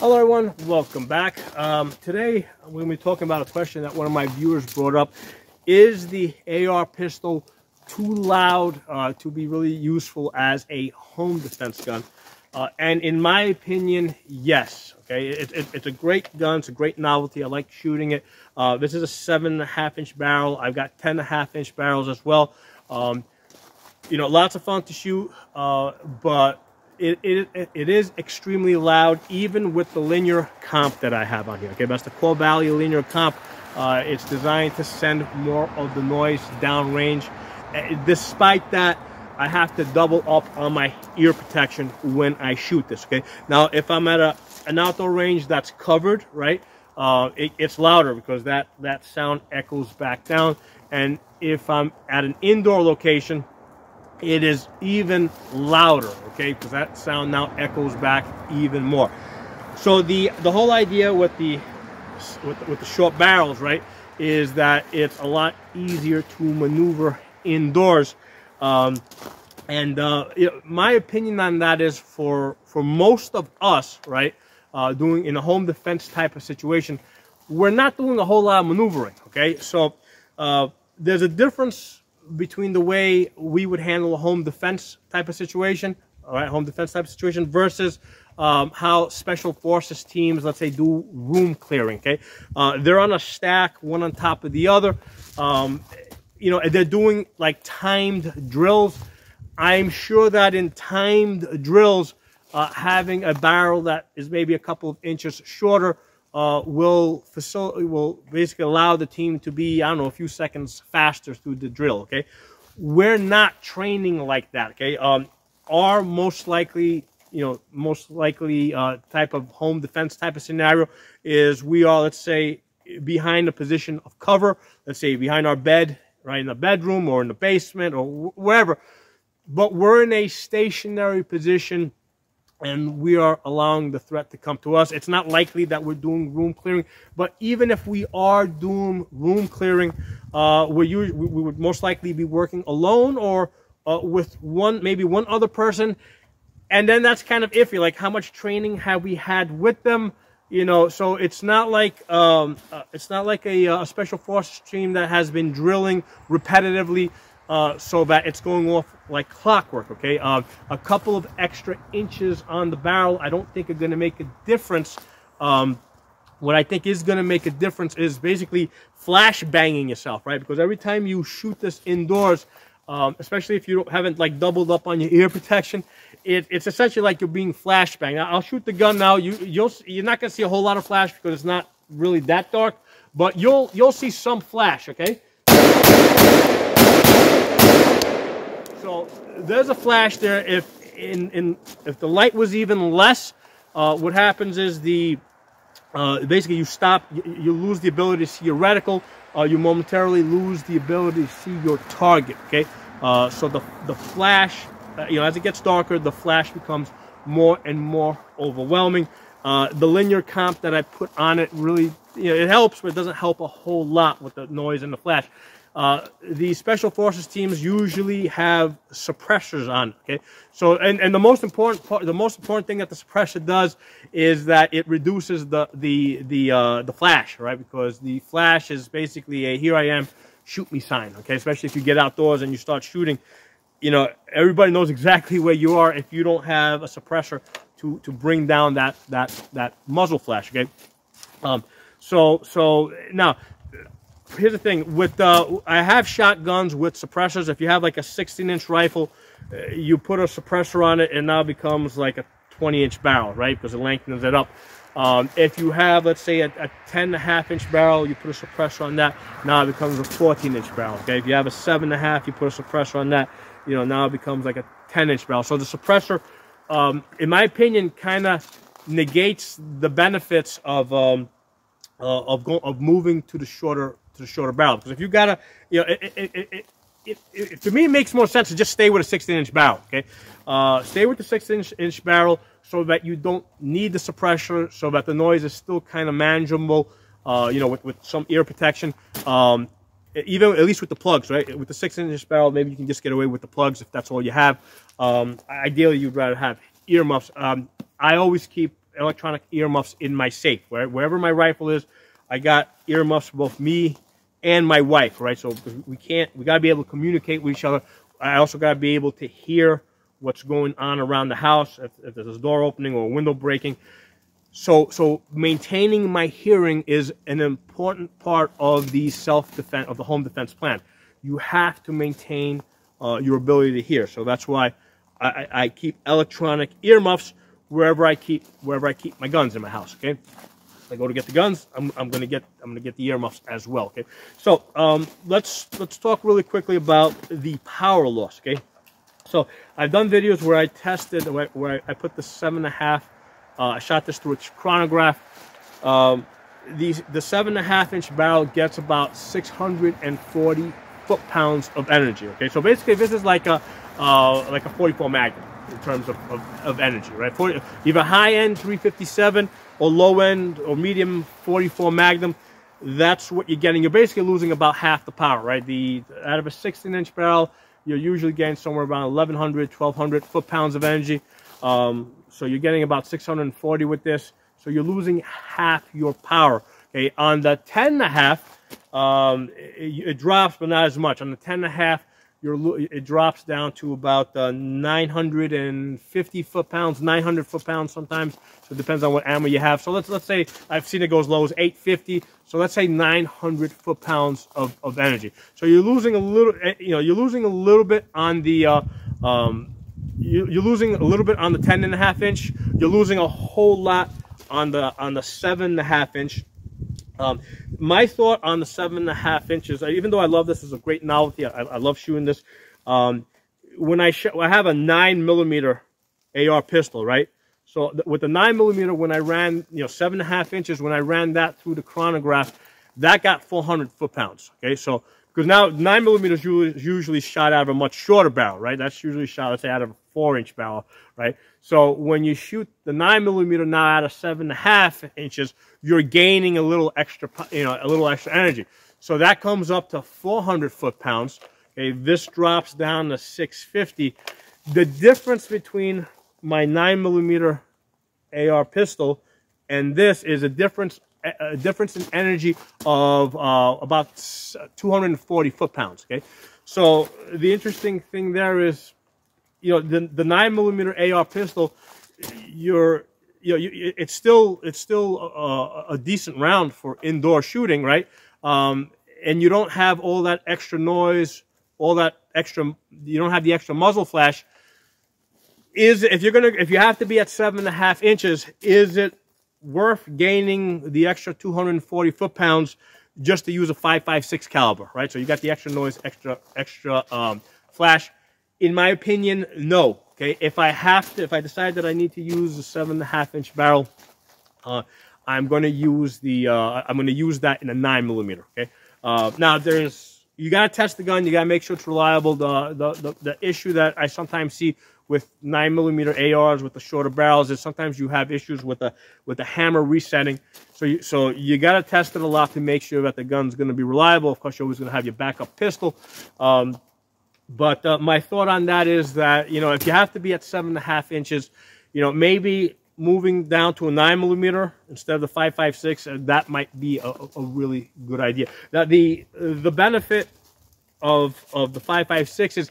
Hello everyone, welcome back. Um, today we're going to be talking about a question that one of my viewers brought up. Is the AR pistol too loud uh, to be really useful as a home defense gun? Uh, and in my opinion, yes. Okay, it, it, it's a great gun. It's a great novelty. I like shooting it. Uh, this is a seven and a half inch barrel. I've got ten and a half inch barrels as well. Um, you know, lots of fun to shoot, uh, but it, it, it is extremely loud, even with the linear comp that I have on here. Okay, that's the Kaw Valley linear comp. Uh, it's designed to send more of the noise downrange. Uh, despite that, I have to double up on my ear protection when I shoot this, okay? Now, if I'm at a, an outdoor range that's covered, right, uh, it, it's louder because that, that sound echoes back down. And if I'm at an indoor location, it is even louder, okay? Because that sound now echoes back even more. So the, the whole idea with the, with the, with the short barrels, right, is that it's a lot easier to maneuver indoors. Um, and uh, know, my opinion on that is for for most of us, right, uh, doing in a home defense type of situation, we're not doing a whole lot of maneuvering. Okay, so uh, there's a difference between the way we would handle a home defense type of situation, all right, home defense type of situation versus um, how special forces teams, let's say, do room clearing. Okay, uh, they're on a stack, one on top of the other. Um, you know, they're doing like timed drills. I'm sure that in timed drills, uh, having a barrel that is maybe a couple of inches shorter uh, will facilitate, will basically allow the team to be, I don't know, a few seconds faster through the drill. Okay, we're not training like that. Okay, um, our most likely, you know, most likely uh, type of home defense type of scenario is we are, let's say, behind a position of cover. Let's say behind our bed right in the bedroom or in the basement or wherever. But we're in a stationary position and we are allowing the threat to come to us. It's not likely that we're doing room clearing, but even if we are doing room clearing, uh, we we would most likely be working alone or uh, with one, maybe one other person. And then that's kind of iffy. Like, how much training have we had with them? you know so it's not like um, uh, it's not like a, uh, a, special forces team that has been drilling repetitively uh, so that it's going off like clockwork okay uh, a couple of extra inches on the barrel i don't think are going to make a difference um, what i think is going to make a difference is basically flash banging yourself right because every time you shoot this indoors um, especially if you haven't like doubled up on your ear protection it, it's essentially like you're being flash flashbang. I'll shoot the gun now. You you'll you're not gonna see a whole lot of flash because it's not really that dark, but you'll you'll see some flash. Okay. So there's a flash there. If in in if the light was even less, uh, what happens is the uh, basically you stop. You, you, lose the ability to see your reticle. Uh, you momentarily lose the ability to see your target. Okay. Uh, so the the flash uh, you know, as it gets darker, the flash becomes more and more overwhelming. Uh, the linear comp that I put on it really, you know, it helps, but it doesn't help a whole lot with the noise and the flash. Uh, the special forces teams usually have suppressors on. Okay, so and, and the most important part, the most important thing that the suppressor does is that it reduces the the the uh, the flash, right? Because the flash is basically a here I am, shoot me sign. Okay, especially if you get outdoors and you start shooting, you know, everybody knows exactly where you are if you don't have a suppressor to, to bring down that, that, that muzzle flash, okay? Um, so, so now, here's the thing. With uh, I have shotguns with suppressors. If you have like a 16-inch rifle, uh, you put a suppressor on it, and now becomes like a 20-inch barrel, right? Because it lengthens it up. Um, if you have, let's say, a, a 10 and a half inch barrel, you put a suppressor on that, now it becomes a 14 inch barrel. Okay, if you have a seven and a half, you put a suppressor on that, you know, now it becomes like a 10 inch barrel. So the suppressor, um, in my opinion, kind of negates the benefits of um, uh, of of moving to the shorter to the shorter barrel. Because if you gotta, you know, it, it, it, it, to me it makes more sense to just stay with a 16 inch barrel. Okay, uh, stay with the 16 inch, inch barrel so that you don't need the suppressor, so that the noise is still kind of manageable. Uh, you know, with, with some ear protection. Um, even at least with the plugs, right? With the six inch barrel, maybe you can just get away with the plugs if that's all you have. Um, ideally, you'd rather have earmuffs. Um, I always keep electronic earmuffs in my safe. Where, wherever my rifle is, I got earmuffs for both me and my wife, right? So we can't, we got to be able to communicate with each other. I also got to be able to hear what's going on around the house, if, if, there's a door opening or a window breaking. So, so maintaining my hearing is an important part of the self-defense, of the home defense plan. You have to maintain uh, your ability to hear. So that's why I, I keep electronic earmuffs wherever I keep wherever I keep my guns in my house. Okay, I go to get the guns. I'm, I'm gonna get I'm gonna get the earmuffs as well. Okay, so um, let's let's talk really quickly about the power loss. Okay, so I've done videos where I tested where, where I put the seven and a half. Uh, I shot this through a chronograph. Um, the the seven and a half inch barrel gets about 640 foot pounds of energy. Okay, so basically this is like a uh, like a 44 Magnum in terms of, of, of energy, right? 40, either high end 357 or low end or medium 44 Magnum. That's what you're getting. You're basically losing about half the power, right? The out of a 16 inch barrel, you're usually getting somewhere around 1100, 1200 foot pounds of energy. Um, so you're getting about 640 with this. So you're losing half your power. Okay, on the 10 and a half, um, it, it, drops, but not as much. On the 10 and a half, it drops down to about uh, 950 foot pounds, 900 foot pounds sometimes. So it depends on what ammo you have. So let's let's say I've seen it go as low as 850. So let's say 900 foot pounds of, of energy. So you're losing a little, eh, you know, you're losing a little bit on the, uh, um, you, you're losing a little bit on the 10 and a half inch. You're losing a whole lot on the on the seven and a half inch. Um, my thought on the seven and a half inches, even though I love this, is a great novelty. I, I love shooting this. Um, when I I have a nine millimeter AR pistol, right? So with the nine millimeter, when I ran, you know, seven and a half inches, when I ran that through the chronograph, that got 400 foot pounds. Okay, so because now nine millimeters usually, usually shot out of a much shorter barrel, right? That's usually shot, let's say, out of four inch barrel, right? So when you shoot the nine millimeter now out of seven and a half inches, you're gaining a little extra, you know, a little extra energy. So that comes up to 400 foot pounds. Okay, this drops down to 650. The difference between my nine millimeter AR pistol and this is a difference a difference in energy of uh, about 240 foot pounds. Okay, so the interesting thing there is, you know, the the nine millimeter AR pistol, you're you know, you, it's still it's still a, a, decent round for indoor shooting, right? Um, and you don't have all that extra noise, all that extra. You don't have the extra muzzle flash. Is if you're gonna if you have to be at seven and a half inches, is it worth gaining the extra 240 foot pounds just to use a 5.56 caliber, right? So you got the extra noise, extra extra um, flash. In my opinion, no. Okay, if I have to, if I decide that I need to use a seven and a half inch barrel, uh, I'm going to use the, uh, I'm going to use that in a nine millimeter. Okay, uh, now there's, you got to test the gun. You got to make sure it's reliable. The, the, the the issue that I sometimes see with nine millimeter ARs with the shorter barrels is sometimes you have issues with the with the hammer resetting. So you, so you got to test it a lot to make sure that the gun's going to be reliable. Of course, you're always going to have your backup pistol. Um, but uh, my thought on that is that, you know, if you have to be at seven and a half inches, you know, maybe moving down to a nine millimeter instead of the 5.56, uh, that might be a, a, really good idea. Now, the the benefit of of the 5.56 is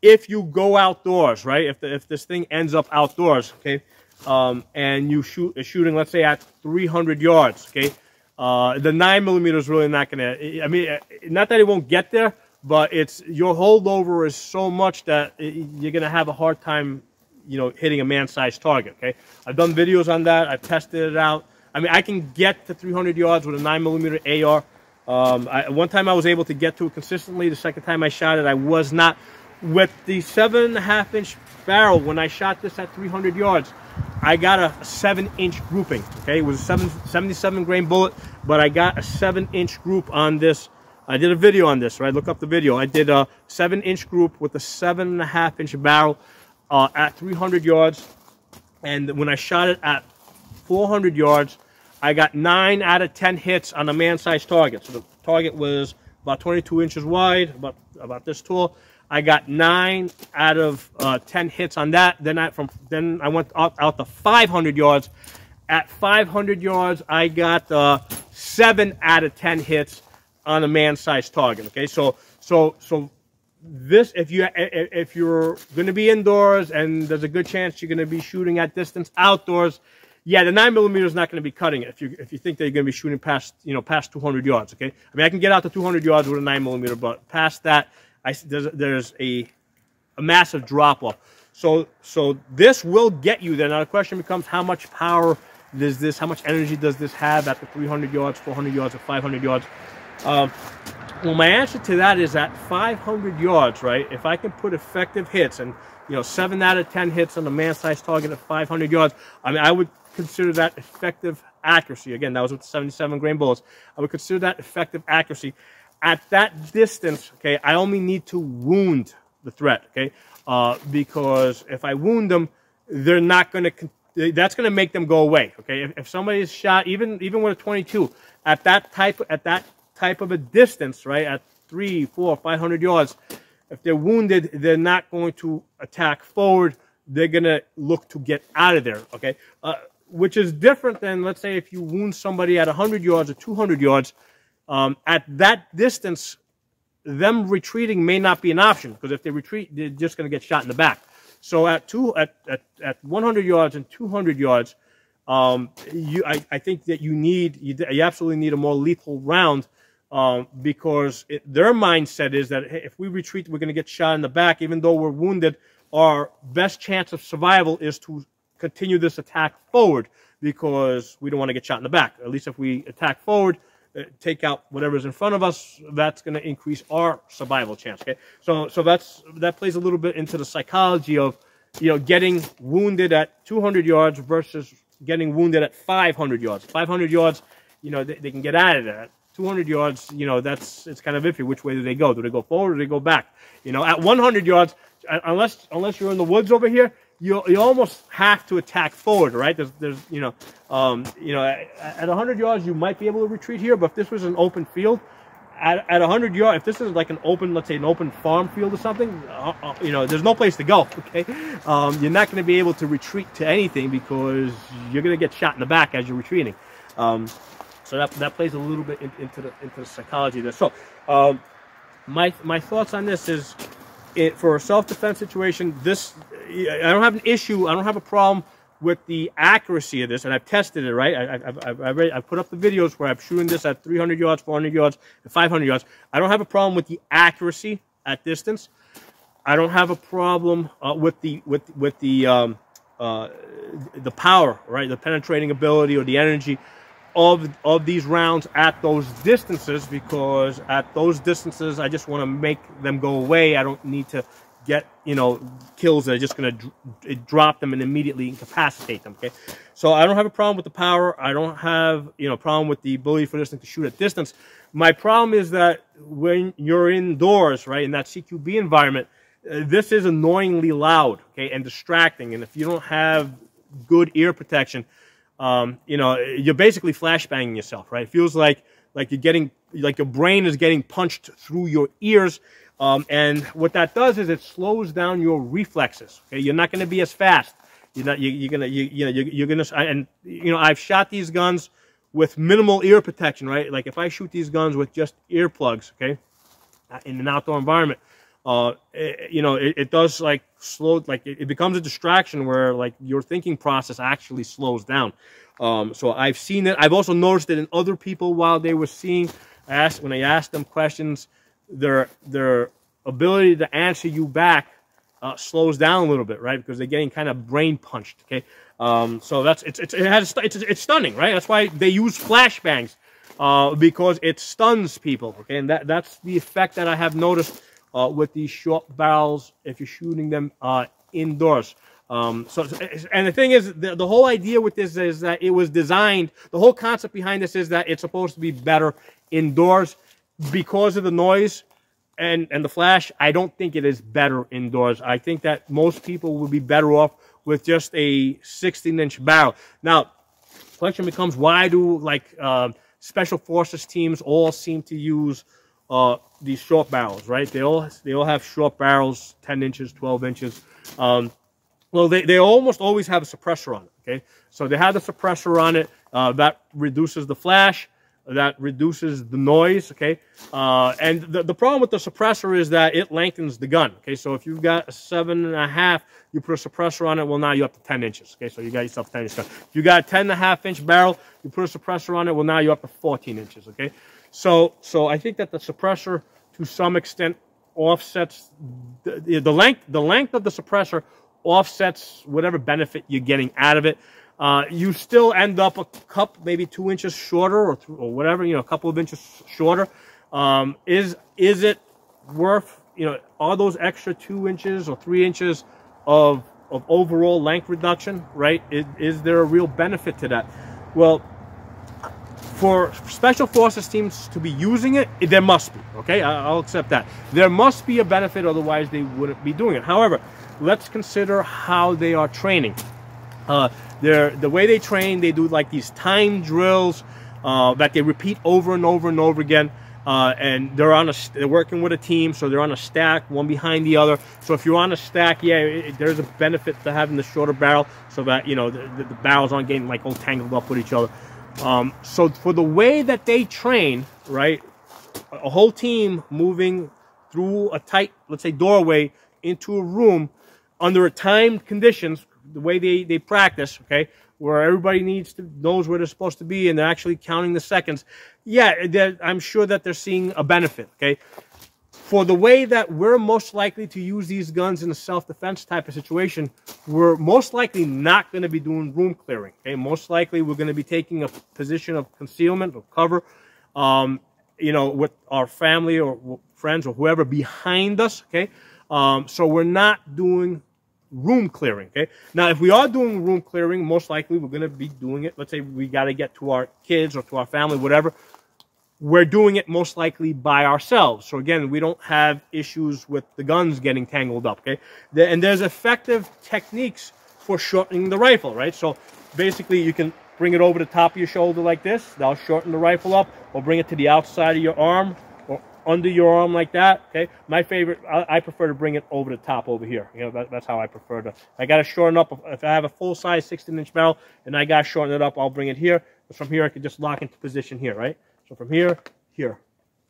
if you go outdoors, right? If the, if this thing ends up outdoors, okay, um, and you shoot shooting, let's say at 300 yards, okay, uh, the nine millimeter is really not gonna. I mean, not that it won't get there, but it's your holdover is so much that you're to have a hard time, you know, hitting a man-sized target. Okay, I've done videos on that. I've tested it out. I mean, I can get to 300 yards with a nine millimeter AR. Um, I, one time I was able to get to it consistently. The second time I shot it, I was not. With the seven and a half inch barrel, when I shot this at 300 yards, I got a seven inch grouping. Okay, it was a seven, 77 grain bullet, but I got a seven inch group on this I did a video on this, right? Look up the video. I did a seven inch group with a seven and a half inch barrel uh, at 300 yards. And when I shot it at 400 yards, I got nine out of 10 hits on a man-sized target. So the target was about 22 inches wide, about, about this tall. I got nine out of uh, 10 hits on that. Then I from then I went out, out to 500 yards at 500 yards, I got uh, seven out of 10 hits on a man-sized target. Okay, so so so this if you if you're going to be indoors and there's a good chance you're going to be shooting at distance outdoors, yeah, the nine millimeter is not going to be cutting it if you if you think they're going to be shooting past you know past 200 yards. Okay, I mean I can get out to 200 yards with a nine millimeter, but past that, I there's there's a a massive drop off. So so this will get you there. Now the question becomes how much power does this, how much energy does this have at the 300 yards, 400 yards, or 500 yards? Um, well, my answer to that is at 500 yards, right? If I can put effective hits and, you know, seven out of 10 hits on a man-sized target at 500 yards, I mean, I would consider that effective accuracy. Again, that was with 77 grain bullets. I would consider that effective accuracy. At that distance, okay, I only need to wound the threat, okay? Uh, because if I wound them, they're not going to that's going to make them go away. Okay, if, if somebody is shot, even even with a 22, at that type at that type of a distance, right, at three, four, five hundred yards, if they're wounded, they're not going to attack forward. They're going to look to get out of there. Okay, uh, which is different than let's say if you wound somebody at 100 yards or 200 yards. Um, at that distance, them retreating may not be an option because if they retreat, they're just going to get shot in the back. So at two at, at, at 100 yards and 200 yards, um, you I, I think that you need you, you absolutely need a more lethal round um, because it, their mindset is that hey, if we retreat, we're going to get shot in the back, even though we're wounded. Our best chance of survival is to continue this attack forward because we don't want to get shot in the back. At least if we attack forward, uh, take out whatever's in front of us, that's going to increase our survival chance. Okay, so so that's that plays a little bit into the psychology of you know getting wounded at 200 yards versus getting wounded at 500 yards. 500 yards, you know, they, they can get out of that. 200 yards, you know, that's it's kind of iffy. Which way do they go? Do they go forward or do they go back? You know, at 100 yards, unless unless you're in the woods over here, you you almost have to attack forward, right? There's there's you know um, you know at, at 100 yards you might be able to retreat here, but if this was an open field, at, at 100 yards, if this is like an open, let's say an open farm field or something, uh, uh, you know, there's no place to go. Okay, um, you're not going to be able to retreat to anything because you're going to get shot in the back as you're retreating. Um, so that that plays a little bit in, into the into the psychology there. So um, my my thoughts on this is it, for a self-defense situation, this I don't have an issue. I don't have a problem with the accuracy of this, and I've tested it. Right, I, have I've, I've, I've put up the videos where I'm shooting this at 300 yards, 400 yards, and 500 yards. I don't have a problem with the accuracy at distance. I don't have a problem uh, with the with with the um, uh, the power, right, the penetrating ability or the energy of of these rounds at those distances because at those distances I just want to make them go away. I don't need to get you know kills that are just going to drop them and immediately incapacitate them. Okay, so I don't have a problem with the power. I don't have you know problem with the ability for this thing to shoot at distance. My problem is that when you're indoors, right, in that CQB environment, uh, this is annoyingly loud, okay, and distracting. And if you don't have good ear protection, um, you know, you're basically flashbanging yourself, right? It feels like like you're getting like your brain is getting punched through your ears. Um, and what that does is it slows down your reflexes. Okay, you're not going to be as fast. You're not. You, are gonna. You, you know. You're, you're, gonna. And you know, I've shot these guns with minimal ear protection. Right. Like if I shoot these guns with just earplugs. Okay. Uh, in an outdoor environment, uh, it, you know, it, it, does like slow, like it, it, becomes a distraction where like your thinking process actually slows down. Um, so I've seen it. I've also noticed it in other people while they were seeing. I asked when I asked them questions, their their ability to answer you back uh, slows down a little bit, right? Because they're getting kind of brain punched. Okay, um, so that's it's, it's it has it's it's stunning, right? That's why they use flashbangs uh, because it stuns people. Okay, and that that's the effect that I have noticed uh, with these short barrels if you're shooting them uh, indoors. Um, so, and the thing is, the, the whole idea with this is that it was designed, the whole concept behind this is that it's supposed to be better indoors because of the noise and, and the flash. I don't think it is better indoors. I think that most people would be better off with just a 16 inch barrel. Now, question becomes why do like uh, special forces teams all seem to use uh, these short barrels, right? They all they all have short barrels, 10 inches, 12 inches. Um, well, they, they almost always have a suppressor on it, okay? So they have the suppressor on it. Uh, that reduces the flash. That reduces the noise, okay? Uh, and the, the problem with the suppressor is that it lengthens the gun, okay? So if you've got a seven and a half, you put a suppressor on it, well, now you're up to 10 inches, okay? So you got yourself 10 inches. If you got a 10 and a half inch barrel, you put a suppressor on it, well, now you're up to 14 inches, okay? So, so I think that the suppressor, to some extent, offsets the, the length, the length of the suppressor offsets whatever benefit you're getting out of it. Uh, you still end up a cup maybe two inches shorter or, or whatever, you know, a couple of inches shorter. Um, is is it worth, you know, are those extra two inches or three inches of of overall length reduction, right? Is, is there a real benefit to that? Well, for special forces teams to be using it, there must be. Okay, I'll accept that. There must be a benefit, otherwise they wouldn't be doing it. However, let's consider how they are training. Uh, the way they train, they do like these time drills uh, that they repeat over and over and over again. Uh, and they're on a they're working with a team, so they're on a stack, one behind the other. So if you're on a stack, yeah, it, there's a benefit to having the shorter barrel, so that you know the, the, the barrels aren't getting like all tangled up with each other. Um, so for the way that they train, right, a whole team moving through a tight, let's say, doorway into a room under a timed conditions, the way they, they practice, okay, where everybody needs to knows where they're supposed to be and they're actually counting the seconds. Yeah, I'm sure that they're seeing a benefit, okay? For the way that we're most likely to use these guns in a self-defense type of situation, we're most likely not going to be doing room clearing, okay? Most likely we're going to be taking a position of concealment or cover, um, you know, with our family or friends or whoever behind us, okay? Um, so we're not doing room clearing, okay? Now, if we are doing room clearing, most likely we're going to be doing it. Let's say we got to get to our kids or to our family, whatever. We're doing it most likely by ourselves. So again, we don't have issues with the guns getting tangled up, okay? And there's effective techniques for shortening the rifle, right? So basically you can bring it over the top of your shoulder like this. That'll shorten the rifle up or bring it to the outside of your arm or under your arm like that. Okay, my favorite. I, I, prefer to bring it over the top over here. You know, that, that's how I prefer to. I got to shorten up. If I have a full size 16 inch barrel and I got to shorten it up, I'll bring it here. From here, I can just lock into position here, right? So from here, here.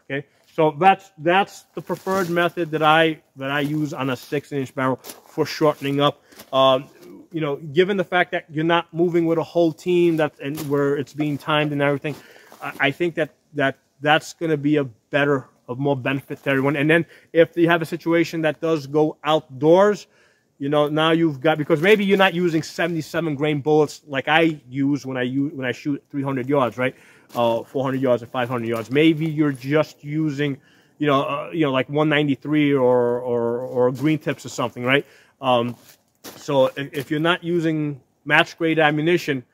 Okay, so that's that's the preferred method that I that I use on a six inch barrel for shortening up. Um, you know, given the fact that you're not moving with a whole team that and where it's being timed and everything, I, I think that that that's going to be a better of more benefit to everyone. And then if you have a situation that does go outdoors, you know, now you've got because maybe you're not using 77 grain bullets like I use when I use when I shoot 300 yards, right? Uh, 400 yards or 500 yards. Maybe you're just using, you know, uh, you know, like 193 or or or green tips or something, right? Um, so if, if you're not using match grade ammunition,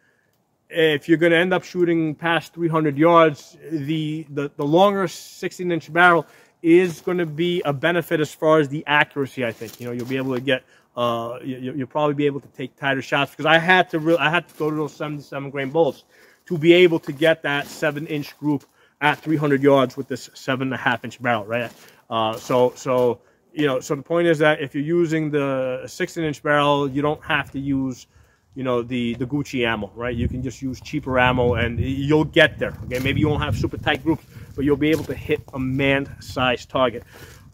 if you're going to end up shooting past 300 yards, the, the, the longer 16 inch barrel is going to be a benefit as far as the accuracy. I think you know you'll be able to get uh, you, will probably be able to take tighter shots because I had to re- I had to go to those 77 grain bullets to be able to get that seven inch group at 300 yards with this seven and a half inch barrel, right? Uh, so so you know so the point is that if you're using the 16 inch barrel, you don't have to use you know, the, the Gucci ammo, right? You can just use cheaper ammo and you'll get there, okay? Maybe you won't have super tight groups, but you'll be able to hit a man-sized target.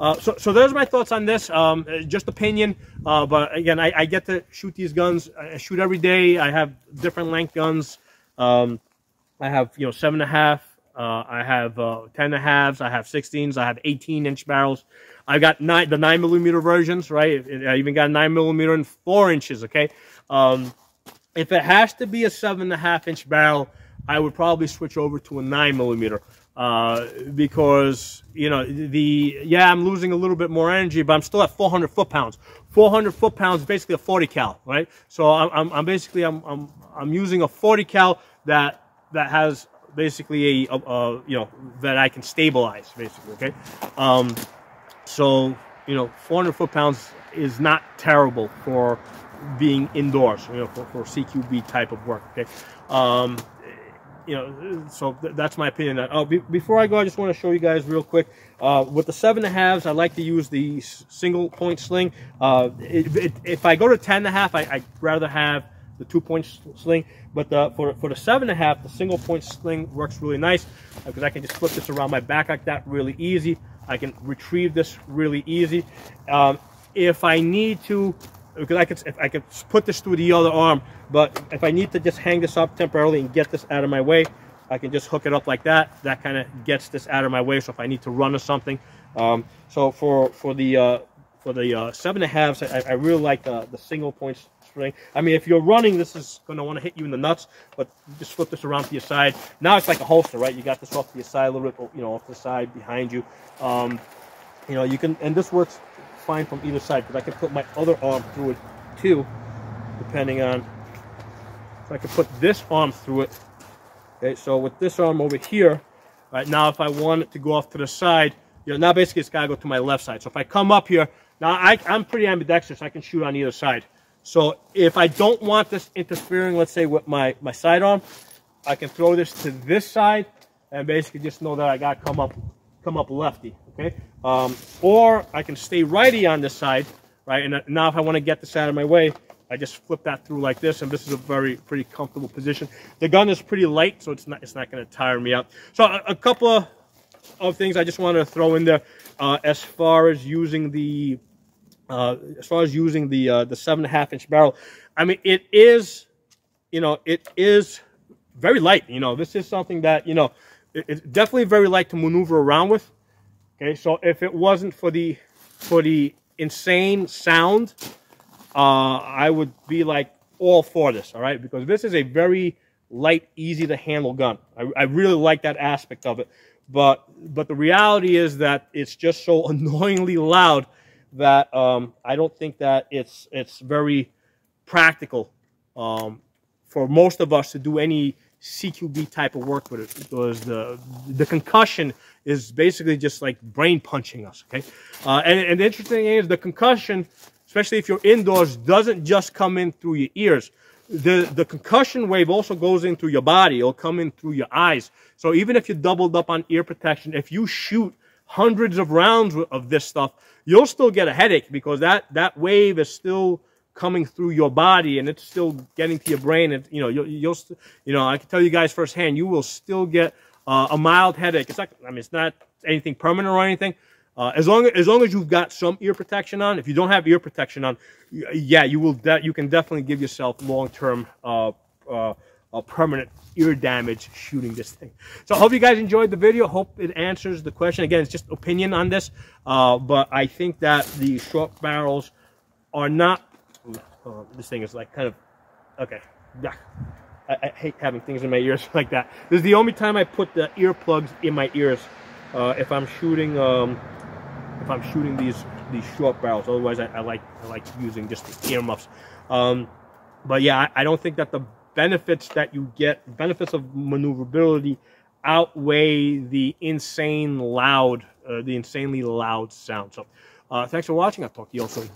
Uh, so, so there's my thoughts on this. Um, just opinion, uh, but again, I, I, get to shoot these guns. I shoot every day. I have different length guns. Um, I have, you know, seven and a half. Uh, I have uh, ten and a halves. I have 16s. I have 18 inch barrels. I've got nine, the nine millimeter versions, right? I even got nine millimeter and four inches. Okay. Um, if it has to be a seven and a half inch barrel, I would probably switch over to a nine millimeter. Uh, because you know the yeah I'm losing a little bit more energy, but I'm still at 400 foot pounds. 400 foot pounds is basically a 40 cal, right? So I'm, I'm, I'm basically I'm, I'm I'm using a 40 cal that that has basically a, a, a, you know that I can stabilize basically. Okay, um, so you know 400 foot pounds is not terrible for being indoors, you know, for, for CQB type of work. Okay, um, you know, so th that's my opinion. Oh, be before I go, I just want to show you guys real quick. Uh, with the seven and a halves, I like to use the single point sling. Uh, it, it, if I go to ten and a half, I, I'd rather have the two point sling. But the, for, for the seven and a half, the single point sling works really nice because I can just flip this around my back like that really easy. I can retrieve this really easy. Um, if I need to, because I could, if I could put this through the other arm, but if I need to just hang this up temporarily and get this out of my way, I can just hook it up like that. That kind of gets this out of my way. So if I need to run or something, um, so for for the uh, for the uh, seven and a halves, I, I really like the, the single points string. I mean, if you're running, this is going to want to hit you in the nuts, but just flip this around to your side. Now it's like a holster, right? You got this off to your side a little bit, you know, off the side behind you. Um, you know, you can, and this works fine from either side because I can put my other arm through it too, depending on, so I can put this arm through it. Okay, so with this arm over here, right now if I want it to go off to the side, you know, now basically it's got to go to my left side. So if I come up here, now I, I'm pretty ambidextrous, I can shoot on either side. So if I don't want this interfering, let's say with my, my sidearm, I can throw this to this side and basically just know that I got come up come up lefty, okay? Um, or I can stay righty on this side, right? And now if I want to get this out of my way, I just flip that through like this, and this is a very pretty comfortable position. The gun is pretty light, so it's not it's not going to tire me out. So a, a, couple of, of things I just wanted to throw in there uh, as far as using the uh, as far as using the uh, the seven and a half inch barrel. I mean, it is, you know, it is very light. You know, this is something that you know, it, it's definitely very light to maneuver around with. Okay, so if it wasn't for the for the insane sound, uh, I would be like all for this. All right, because this is a very light, easy to handle gun. I, I really like that aspect of it. But but the reality is that it's just so annoyingly loud that um, I don't think that it's it's very practical um, for most of us to do any CQB type of work with it because the the concussion is basically just like brain punching us. Okay, uh, and, and the interesting thing is the concussion, especially if you're indoors, doesn't just come in through your ears. The the concussion wave also goes in through your body. It'll come in through your eyes. So even if you're doubled up on ear protection, if you shoot hundreds of rounds of this stuff, you'll still get a headache because that that wave is still coming through your body and it's still getting to your brain. And you know, you'll, you'll you know, I can tell you guys firsthand, you will still get uh, a mild headache. It's not, I mean, it's not anything permanent or anything. Uh, as long as, long as you've got some ear protection on, if you don't have ear protection on, yeah, you will. you can definitely give yourself long term, uh, uh, permanent ear damage shooting this thing. So I hope you guys enjoyed the video. Hope it answers the question. Again, it's just opinion on this, uh, but I think that the short barrels are not uh, this thing is like kind of, okay. I, I, hate having things in my ears like that. This is the only time I put the earplugs in my ears uh, if I'm shooting um, if I'm shooting these these short barrels. Otherwise, I, I like I like using just the earmuffs. Um, but yeah, I, I, don't think that the benefits that you get, benefits of maneuverability, outweigh the insane loud, uh, the insanely loud sound. So, uh, thanks for watching. I'll talk to you all soon.